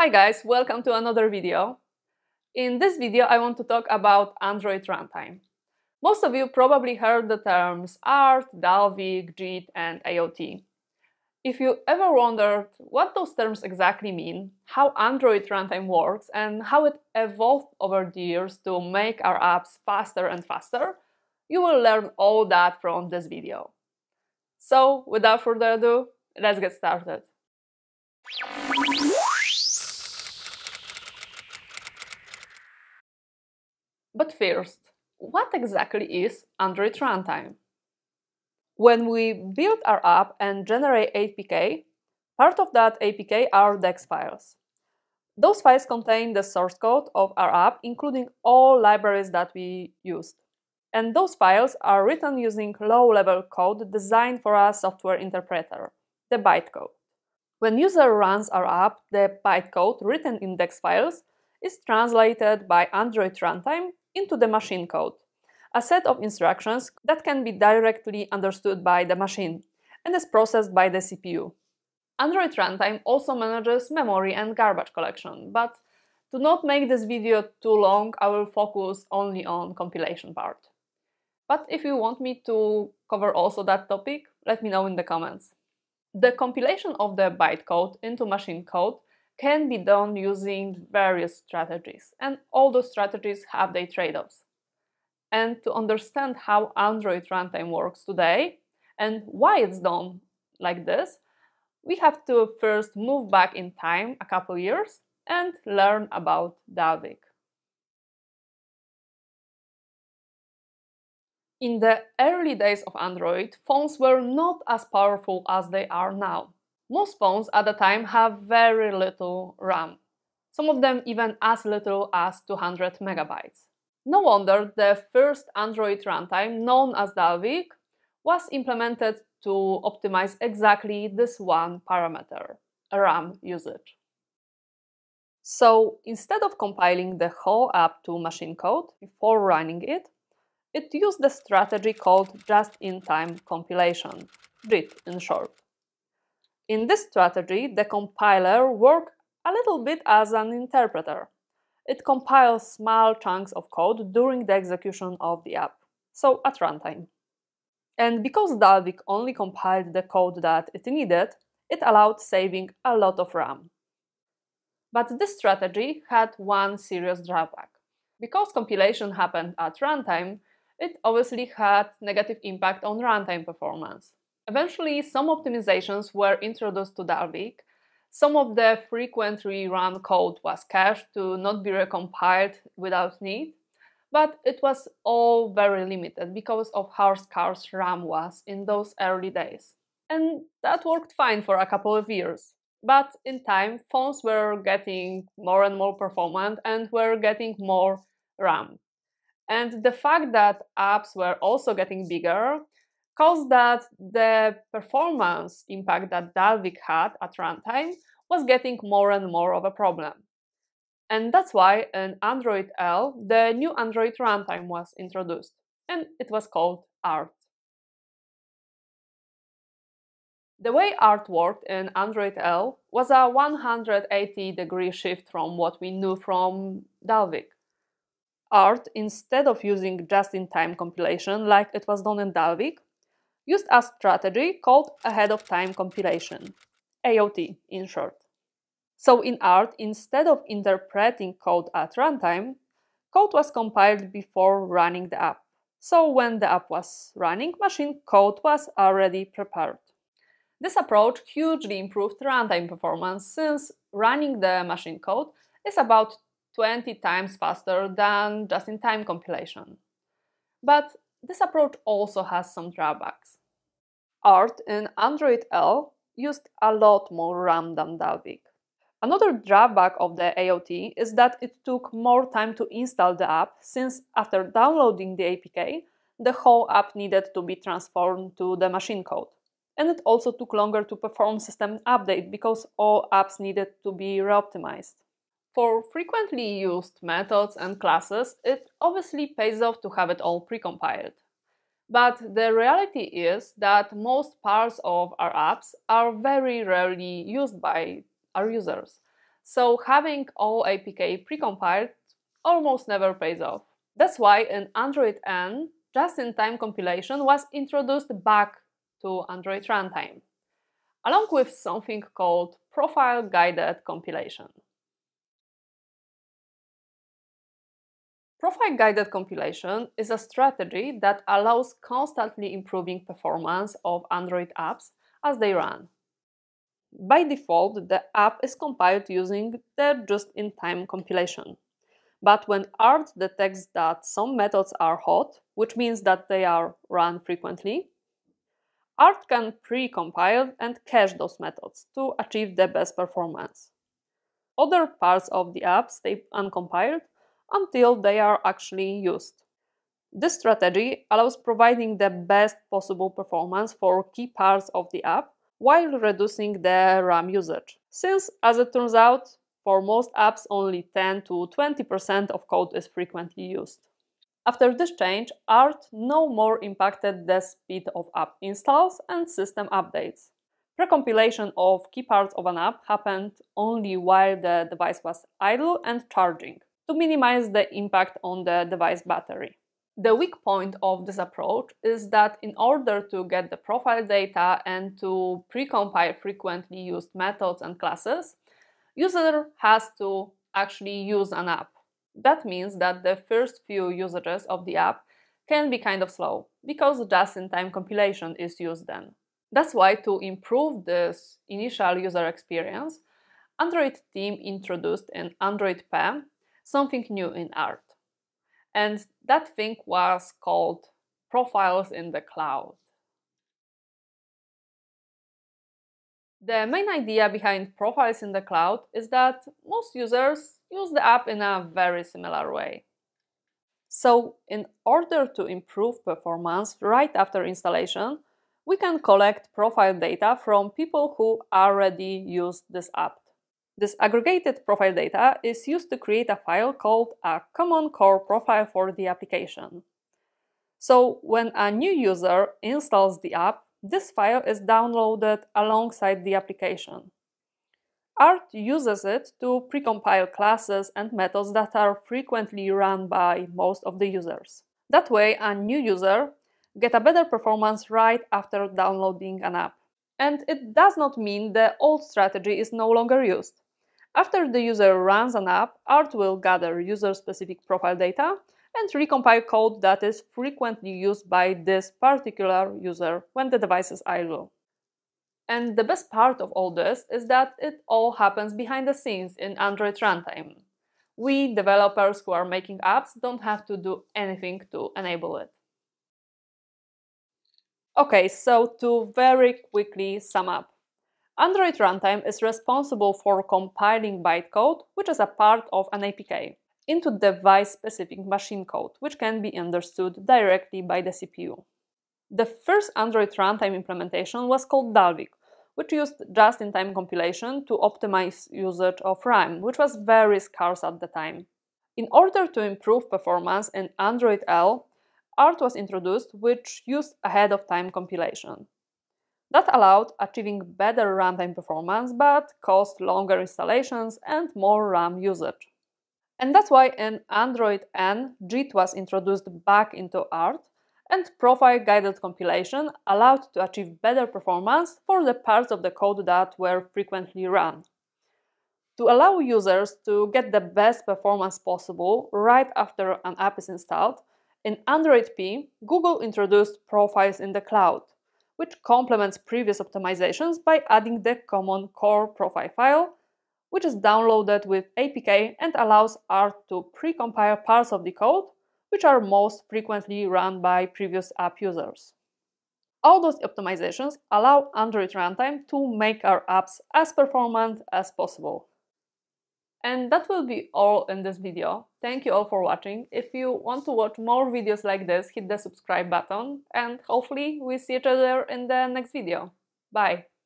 Hi guys, welcome to another video. In this video I want to talk about Android runtime. Most of you probably heard the terms ART, Dalvik, JIT and AOT. If you ever wondered what those terms exactly mean, how Android runtime works and how it evolved over the years to make our apps faster and faster, you will learn all that from this video. So, without further ado, let's get started. But first, what exactly is Android runtime? When we build our app and generate APK, part of that APK are DEX files. Those files contain the source code of our app, including all libraries that we used. And those files are written using low-level code designed for a software interpreter, the bytecode. When user runs our app, the bytecode written in DEX files is translated by Android runtime into the machine code, a set of instructions that can be directly understood by the machine and is processed by the CPU. Android runtime also manages memory and garbage collection, but to not make this video too long, I will focus only on compilation part. But if you want me to cover also that topic, let me know in the comments. The compilation of the bytecode into machine code can be done using various strategies, and all those strategies have their trade-offs. And to understand how Android runtime works today and why it's done like this, we have to first move back in time a couple years and learn about Dalvik. In the early days of Android, phones were not as powerful as they are now. Most phones at the time have very little RAM, some of them even as little as 200 megabytes. No wonder the first Android runtime, known as Dalvik, was implemented to optimize exactly this one parameter, RAM usage. So instead of compiling the whole app to machine code before running it, it used the strategy called just-in-time compilation, JIT in short. In this strategy, the compiler works a little bit as an interpreter. It compiles small chunks of code during the execution of the app, so at runtime. And because Dalvik only compiled the code that it needed, it allowed saving a lot of RAM. But this strategy had one serious drawback. Because compilation happened at runtime, it obviously had negative impact on runtime performance. Eventually, some optimizations were introduced to Dalvik. Some of the frequent rerun code was cached to not be recompiled without need, but it was all very limited because of how scarce RAM was in those early days. And that worked fine for a couple of years. But in time, phones were getting more and more performant and were getting more RAM. And the fact that apps were also getting bigger caused that the performance impact that Dalvik had at runtime was getting more and more of a problem. And that's why in Android L, the new Android runtime was introduced, and it was called ART. The way ART worked in Android L was a 180 degree shift from what we knew from Dalvik. ART, instead of using just-in-time compilation like it was done in Dalvik, used a strategy called ahead of time compilation, AOT in short. So in ART, instead of interpreting code at runtime, code was compiled before running the app. So when the app was running, machine code was already prepared. This approach hugely improved runtime performance since running the machine code is about 20 times faster than just-in-time compilation. But this approach also has some drawbacks. Art in Android L used a lot more RAM than Dalvik. Another drawback of the AOT is that it took more time to install the app since after downloading the APK, the whole app needed to be transformed to the machine code. And it also took longer to perform system update because all apps needed to be reoptimized. For frequently used methods and classes, it obviously pays off to have it all precompiled. But the reality is that most parts of our apps are very rarely used by our users. So having all APK precompiled almost never pays off. That's why in Android N, just-in-time compilation was introduced back to Android runtime, along with something called profile-guided compilation. Profile-guided compilation is a strategy that allows constantly improving performance of Android apps as they run. By default, the app is compiled using the just-in-time compilation. But when ART detects that some methods are hot, which means that they are run frequently, ART can pre-compile and cache those methods to achieve the best performance. Other parts of the app stay uncompiled until they are actually used. This strategy allows providing the best possible performance for key parts of the app while reducing the RAM usage, since, as it turns out, for most apps only 10 to 20% of code is frequently used. After this change, ART no more impacted the speed of app installs and system updates. Precompilation of key parts of an app happened only while the device was idle and charging to minimize the impact on the device battery. The weak point of this approach is that in order to get the profile data and to precompile frequently used methods and classes, user has to actually use an app. That means that the first few usages of the app can be kind of slow, because just-in-time compilation is used then. That's why to improve this initial user experience, Android team introduced an Android P something new in ART. And that thing was called Profiles in the Cloud. The main idea behind Profiles in the Cloud is that most users use the app in a very similar way. So, in order to improve performance right after installation, we can collect profile data from people who already use this app. This aggregated profile data is used to create a file called a common core profile for the application. So when a new user installs the app, this file is downloaded alongside the application. ART uses it to precompile classes and methods that are frequently run by most of the users. That way, a new user get a better performance right after downloading an app. And it does not mean the old strategy is no longer used. After the user runs an app, ART will gather user-specific profile data and recompile code that is frequently used by this particular user when the device is idle. And the best part of all this is that it all happens behind the scenes in Android runtime. We developers who are making apps don't have to do anything to enable it. Okay, so to very quickly sum up. Android runtime is responsible for compiling bytecode, which is a part of an APK, into device-specific machine code, which can be understood directly by the CPU. The first Android runtime implementation was called Dalvik, which used just-in-time compilation to optimize usage of RAM, which was very scarce at the time. In order to improve performance in Android L, ART was introduced, which used ahead-of-time compilation. That allowed achieving better runtime performance but caused longer installations and more RAM usage. And that's why in Android N, JIT was introduced back into ART, and profile guided compilation allowed to achieve better performance for the parts of the code that were frequently run. To allow users to get the best performance possible right after an app is installed, in Android P, Google introduced profiles in the cloud which complements previous optimizations by adding the common core profile file, which is downloaded with APK and allows ART to precompile parts of the code, which are most frequently run by previous app users. All those optimizations allow Android runtime to make our apps as performant as possible. And that will be all in this video. Thank you all for watching. If you want to watch more videos like this, hit the subscribe button and hopefully we see each other in the next video. Bye!